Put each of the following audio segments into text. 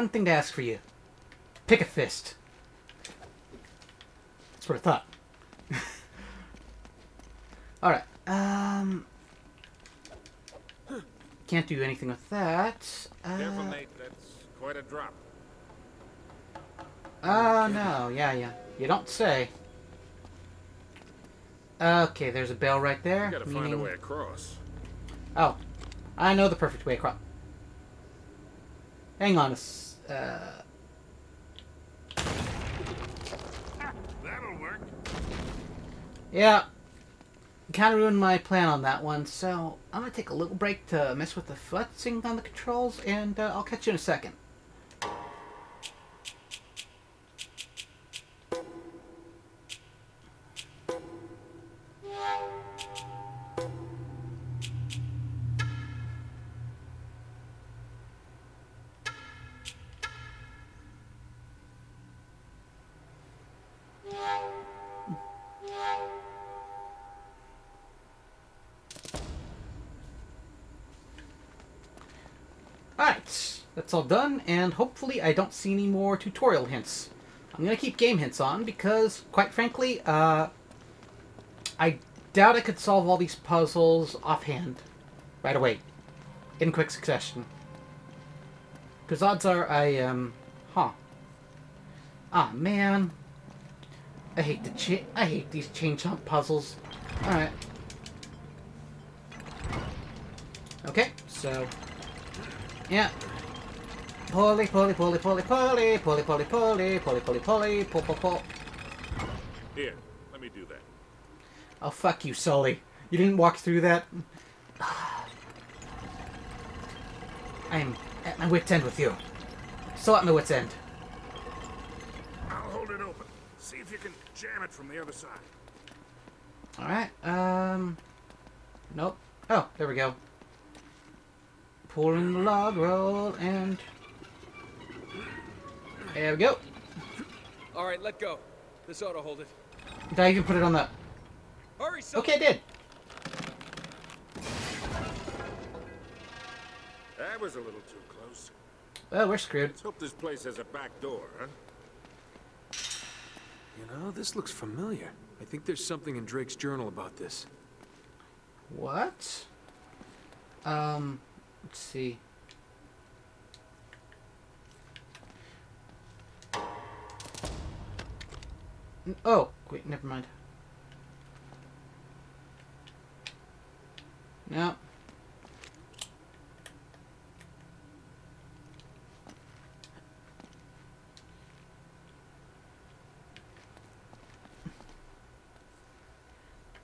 One thing to ask for you. Pick a fist. That's what I thought. Alright. Um. Can't do anything with that. Careful, Uh, Nate. That's quite a drop. oh, no. Yeah, yeah. You don't say. Okay, there's a bell right there. You gotta find a way across. Oh, I know the perfect way across. Hang on a uh, yeah. Kind of ruined my plan on that one, so I'm gonna take a little break to mess with the futzing on the controls, and uh, I'll catch you in a second. That's all done, and hopefully I don't see any more tutorial hints. I'm gonna keep game hints on because, quite frankly, uh, I doubt I could solve all these puzzles offhand, right away, in quick succession. Because odds are I, um, huh. Ah, man. I hate the cha- I hate these chain chomp puzzles. Alright. Okay, so yeah. Pulley, pulley, pulley, pulley, pulley, pulley, pulley, pulley, pulley, pulley, pull, pull, pull. Here, let me do that. Oh, fuck you, Sully. You didn't walk through that? I'm at my wit's end with you. So at my wit's end. I'll hold it open. See if you can jam it from the other side. Alright, um... Nope. Oh, there we go. Pulling the log roll, and... There we go. All right, let go. This ought to hold it. Did I even put it on the... Hurry, son. Okay, I did. That was a little too close. Well, we're screwed. Let's hope this place has a back door, huh? You know, this looks familiar. I think there's something in Drake's journal about this. What? Um, let's see. Oh, wait, never mind. No.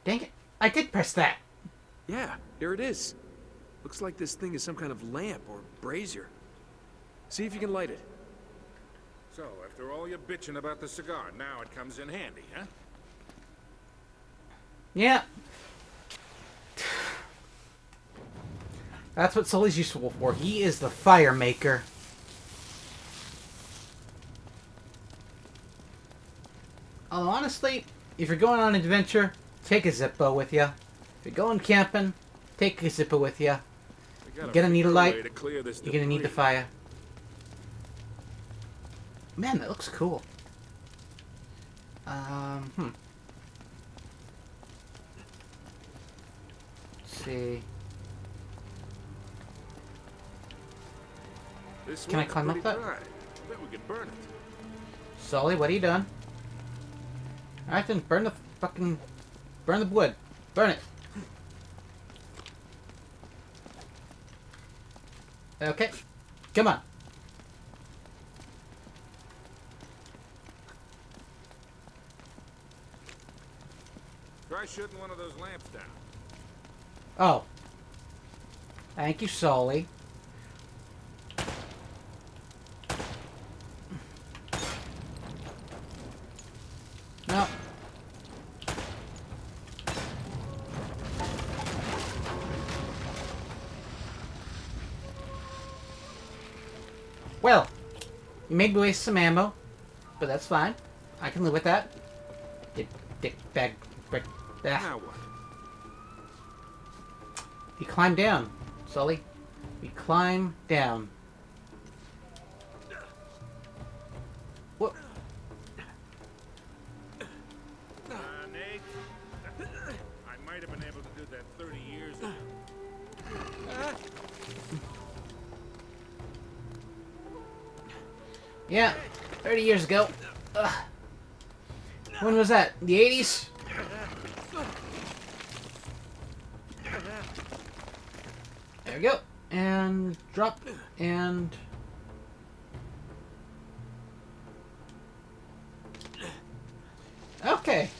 Dang it. I did press that. Yeah, here it is. Looks like this thing is some kind of lamp or brazier. See if you can light it. So, after all your bitching about the cigar, now it comes in handy, huh? Yeah. That's what Sully's useful for. He is the fire maker. Although honestly, if you're going on an adventure, take a Zippo with you. If you're going camping, take a Zippo with you. Gotta gonna need a light. way to clear this You're gonna need the fire. Man, that looks cool. Um, hmm. Let's see. This Can I climb up that? dry. I bet we can burn it. Sully, what are you doing? Alright then, burn the fucking... Burn the wood. Burn it. Okay. Come on. Try shooting one of those lamps down. Oh. Thank you, Sully. made me waste some ammo, but that's fine. I can live with that. Dick, dick, bag, brick, ah. We climb down, Sully. We climb down. What? I might have been able Yeah, 30 years ago. Ugh. When was that? The 80s? There we go. And drop. And. Okay.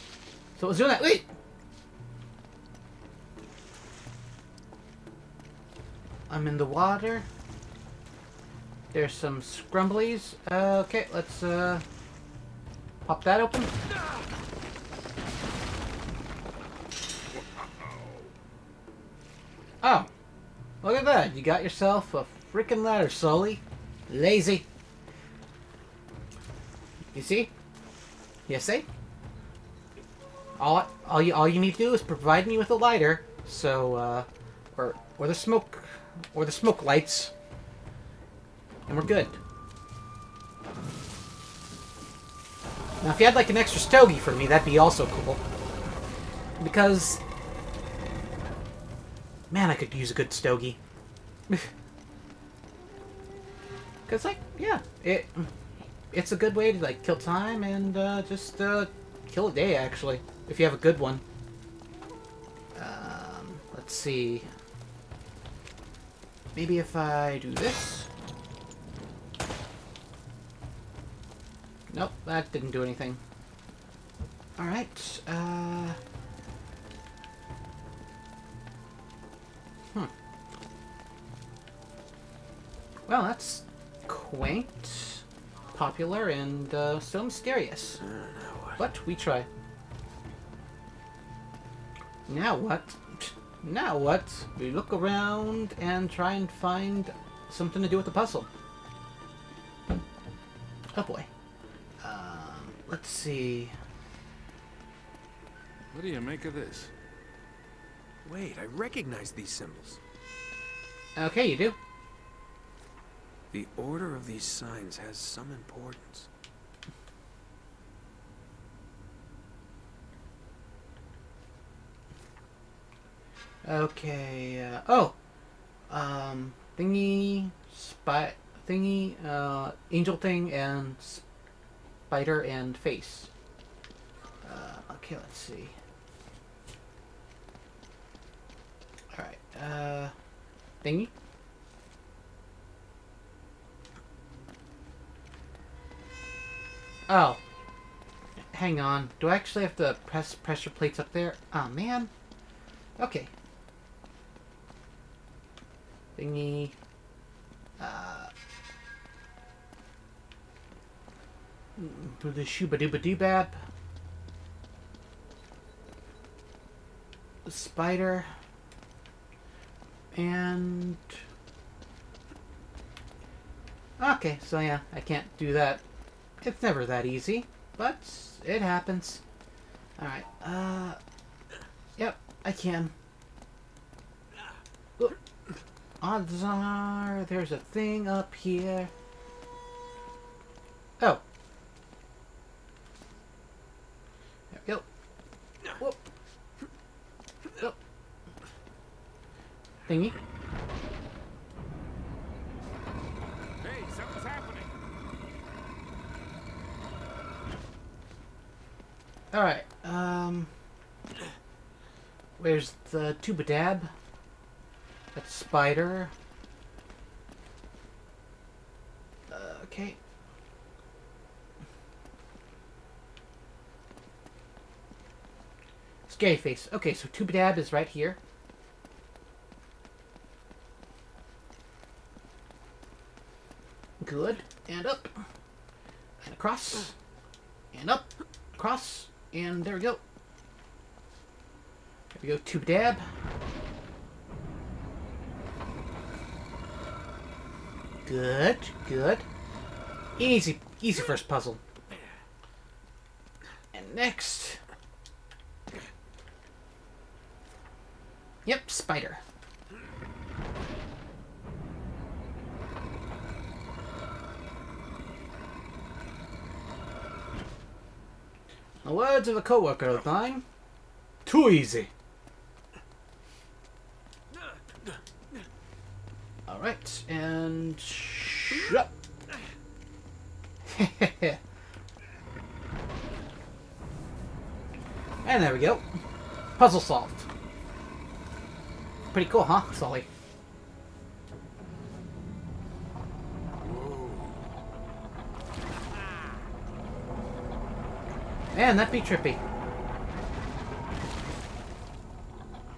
So was doing that. Wait! I'm in the water. There's some scrumblies. Uh, okay, let's uh, pop that open. Oh, look at that! You got yourself a freaking ladder, Sully. Lazy. You see? You see? All all you all you need to do is provide me with a lighter, so uh, or or the smoke or the smoke lights and we're good. Now, if you had like an extra stogie for me, that'd be also cool. Because, man, I could use a good stogie. Cause like, yeah, it it's a good way to like kill time and uh, just uh, kill a day actually, if you have a good one. Um, let's see. Maybe if I do this. Nope, that didn't do anything. Alright, uh... Hmm. Well, that's quaint, popular, and uh, so mysterious. But we try. Now what? Now what? We look around and try and find something to do with the puzzle. Oh boy. Let's see. What do you make of this? Wait, I recognize these symbols. Okay, you do. The order of these signs has some importance. Okay. Uh, oh, um, thingy, spy, thingy, uh, angel thing, and spider and face. Uh, okay, let's see. All right. Uh, thingy. Oh. Hang on. Do I actually have to press pressure plates up there? Oh man. Okay. Thingy. Do the shooba dooba doobab. Spider. And. Okay, so yeah, I can't do that. It's never that easy, but it happens. Alright, uh. Yep, I can. Odds are there's a thing up here. Oh. There we go. Whoop. Whoop. Thingy. Hey, something's happening. Alright, um... Where's the Tubadab? That's Spider. Uh, okay. Scary face. Okay, so Tubadab is right here. Good. And up. And across. And up. Across. And there we go. There we go. Tubadab. Good, good. Easy, easy first puzzle. And next. Yep, spider. The words of a co-worker of mine. Too easy. Alright, and... Shut! and there we go. Puzzle solved. Pretty cool, huh, Sully? Man, that'd be trippy.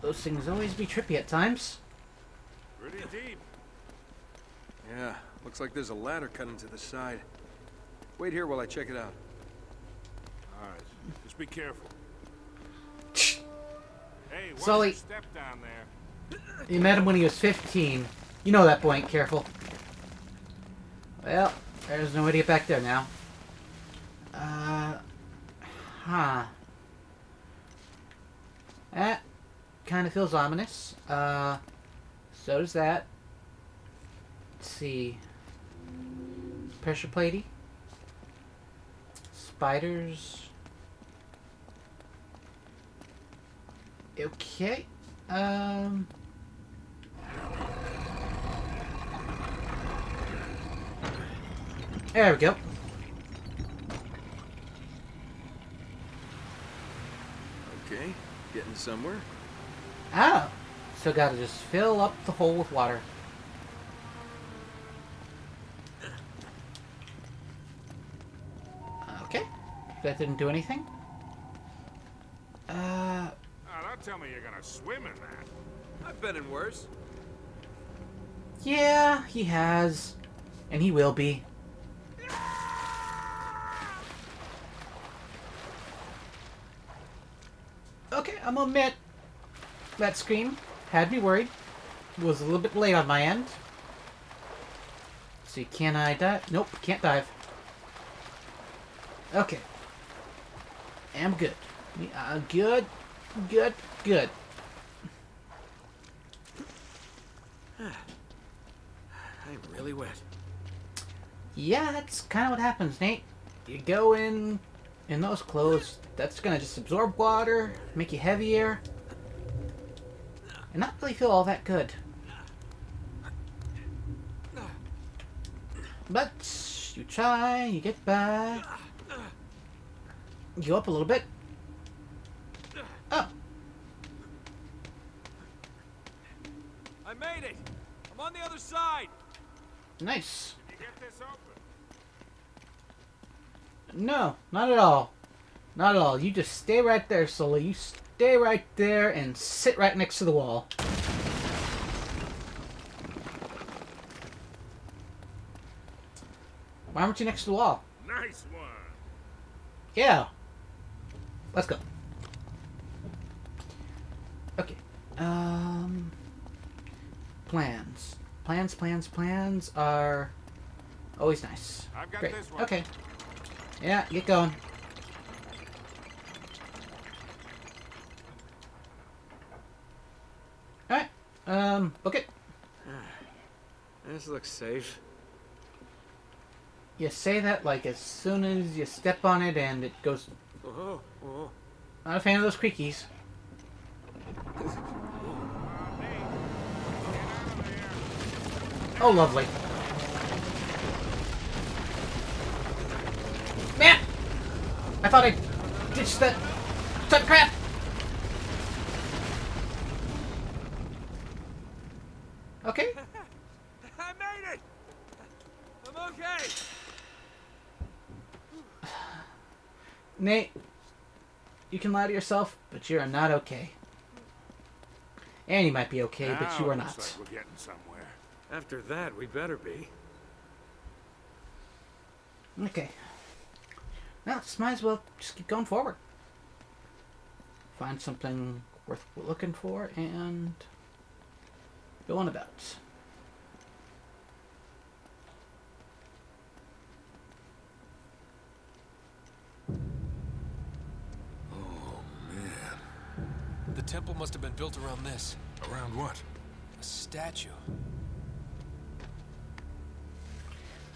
Those things always be trippy at times. Pretty deep. Yeah, looks like there's a ladder cut into the side. Wait here while I check it out. All right. Just be careful. Hey, watch Sully. your step down there. You met him when he was 15. You know that boy ain't careful. Well, there's no way to get back there now. Uh, huh. That kind of feels ominous. Uh, so does that. Let's see. Pressure platey. Spiders. Okay. Um. There we go. Okay, getting somewhere. Oh. So gotta just fill up the hole with water. Okay. That didn't do anything. Uh. Oh, don't tell me you're gonna swim in that. I've been in worse. Yeah, he has. And he will be. Okay, I'm gonna admit that scream had me worried. Was a little bit late on my end. See, can I dive? Nope, can't dive. Okay. I'm good. Uh, good, good, good. I'm really wet. Yeah, that's kind of what happens, Nate. You go in in those clothes, that's gonna just absorb water, make you heavier, and not really feel all that good. But you try, you get by, you go up a little bit. Oh, I made it! I'm on the other side! nice. Did you get this open? No, not at all. Not at all. You just stay right there, Sully. You stay right there and sit right next to the wall. Why aren't you next to the wall? Nice one. Yeah. Let's go. Okay. Um. Plans. Plans, plans, plans are always nice. I've got Great. this one. Okay. Yeah, get going. Alright. Um, book it. Ah, this looks safe. You say that like as soon as you step on it and it goes. Oh, oh. Not a fan of those creakies. Oh, lovely. I thought I ditched that ton of crap! Okay. I made it! I'm okay! Nate, you can lie to yourself, but you are not okay. And you might be okay, but you are not. looks like we're getting somewhere. After that, we better be. Okay. Well, just might as well just keep going forward. Find something worth looking for and go on about. Oh man. The temple must have been built around this. Around what? A statue.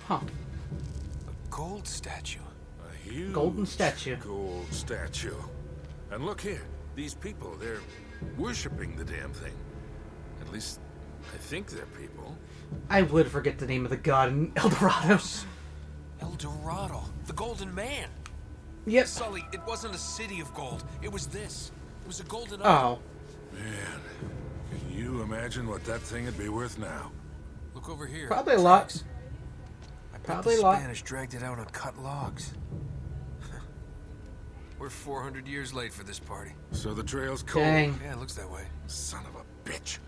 Huh. A gold statue. A huge Golden statue. Gold statue. And look here, these people, they're worshipping the damn thing. At least I think they're people. I would forget the name of the god in El Dorado. El Dorado, the Golden Man. Yep. Sully, it wasn't a city of gold. It was this. It was a golden Oh. Man, can you imagine what that thing would be worth now? Look over here. Probably a lot. I bet Probably the a lot. Spanish dragged it out on cut logs. We're 400 years late for this party. So the trail's cold. Dang. Yeah, it looks that way. Son of a bitch.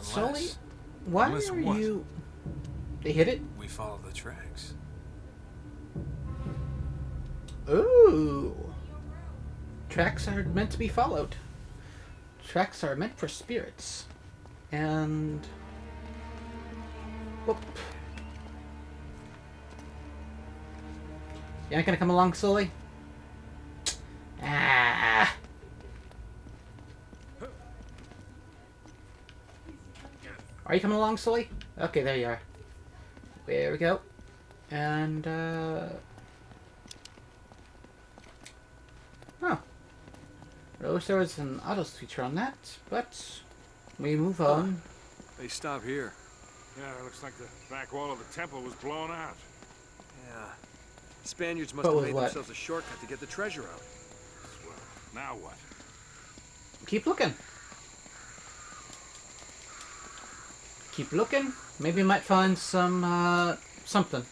Sully, Unless why Unless are what? you... They hit it? we follow the tracks. Ooh. Tracks are meant to be followed. Tracks are meant for spirits. And. Whoop. You ain't gonna come along slowly? Ah. Are you coming along slowly? Okay, there you are. There we go. And, uh. Oh. I wish there was an autos feature on that, but we move on. They stop here. Yeah, it looks like the back wall of the temple was blown out. Yeah. Spaniards must But have made what? themselves a shortcut to get the treasure out. Well, now what? Keep looking. Keep looking. Maybe we might find some, uh, something.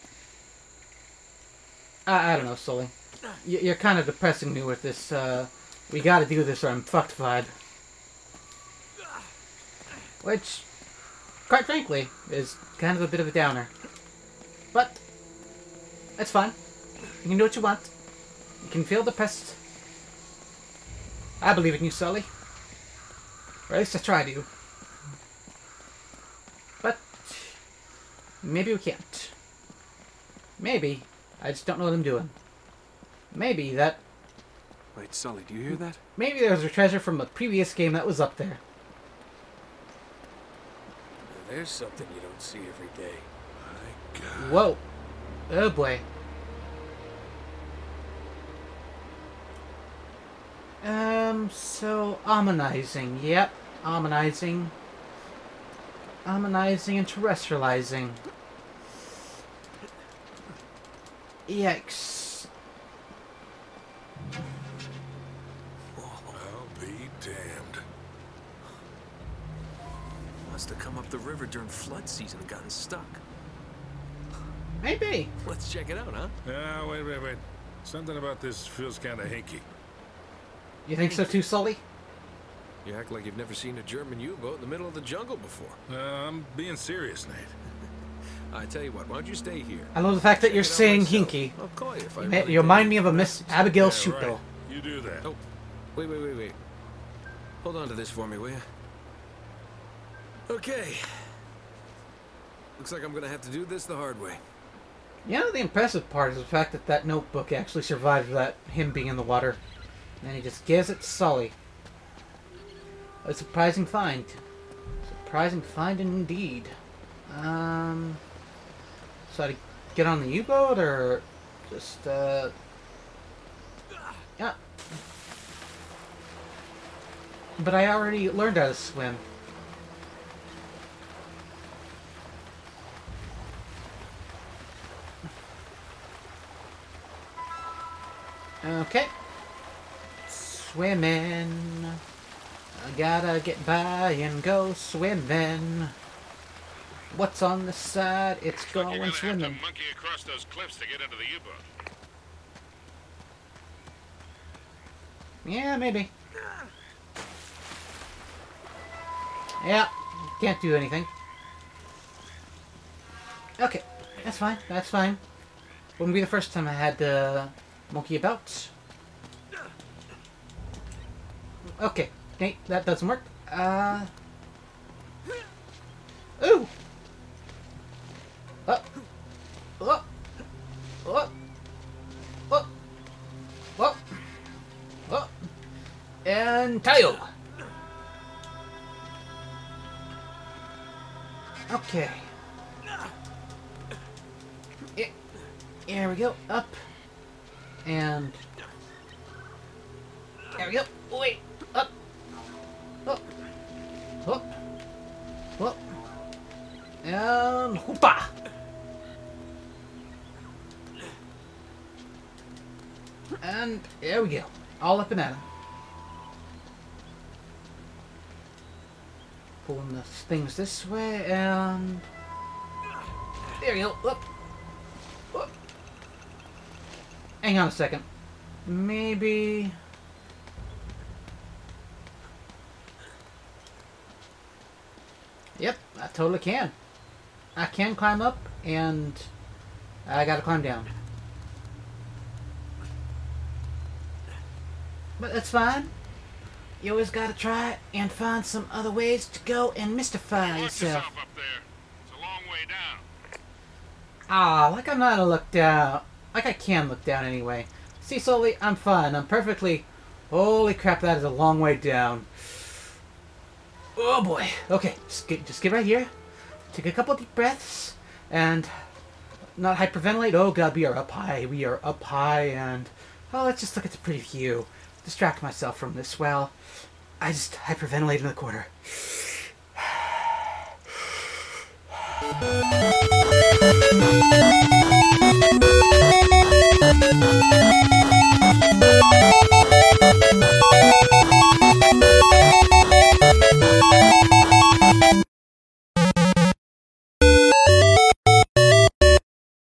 I, I don't know, Sully. Y- You're kind of depressing me with this, uh, we gotta do this or I'm fucked vibe. Which, quite frankly, is kind of a bit of a downer. But, that's fine. You can do what you want. You can feel depressed. I believe in you, Sully. Or at least I try to. But maybe we can't. Maybe I just don't know what I'm doing. Maybe that Wait, Sully, do you hear that? maybe there's a treasure from a previous game that was up there. There's something you don't see every day. My God. Whoa. Oh boy. Um, so harmonizing, yep, harmonizing. Harmonizing and terrestrializing. Yikes. I'll be damned. Must have come up the river during flood season and gotten stuck. Maybe. Let's check it out, huh? Yeah, wait, wait, wait. Something about this feels kind of hinky. You think so too, Sully? You act like you've never seen a German U-boat in the middle of the jungle before. Uh, I'm being serious, Nate. I tell you what, why don't you stay here? I love the fact that you're Check it out saying myself. hinky. I'll call you if I You, really you remind me of a Miss Abigail Yeah, Shuto. right. You do that. Oh, wait, wait, wait, wait. Hold on to this for me, will you? Okay. Looks like I'm gonna have to do this the hard way. You know, the impressive part is the fact that that notebook actually survived that him being in the water. And he just gives it to Sully. A surprising find. Surprising find indeed. Um, so to get on the U-boat or just uh, yeah. But I already learned how to swim. Okay. Swimming. I gotta get by and go swimming. What's on the side? It's Looks like going gonna have to swimming. monkey across those cliffs to get into the U-boat. Yeah, maybe. Yeah, can't do anything. Okay, that's fine. That's fine. Wouldn't be the first time I had to monkey about. Okay, Nate, that doesn't work. Uh. Ooh. Up. Up. Up. Up. Up. Up. And tail. Okay. Here we go. Up. And. We go. All up and at him. Pulling the things this way and there we go. Whoop. Whoop. Hang on a second. Maybe. Yep, I totally can. I can climb up, and I gotta climb down. But that's fine. You always gotta try and find some other ways to go and mystify yourself. yourself up there. It's a long way down. Ah, like I'm not gonna look down. Like I can look down anyway. See, Sully, I'm fine. I'm perfectly. Holy crap, that is a long way down. Oh boy. Okay, just get, just get right here. Take a couple deep breaths and not hyperventilate. Oh god, we are up high. We are up high and oh, let's just look at the pretty view distract myself from this Well, I just hyperventilate in the corner.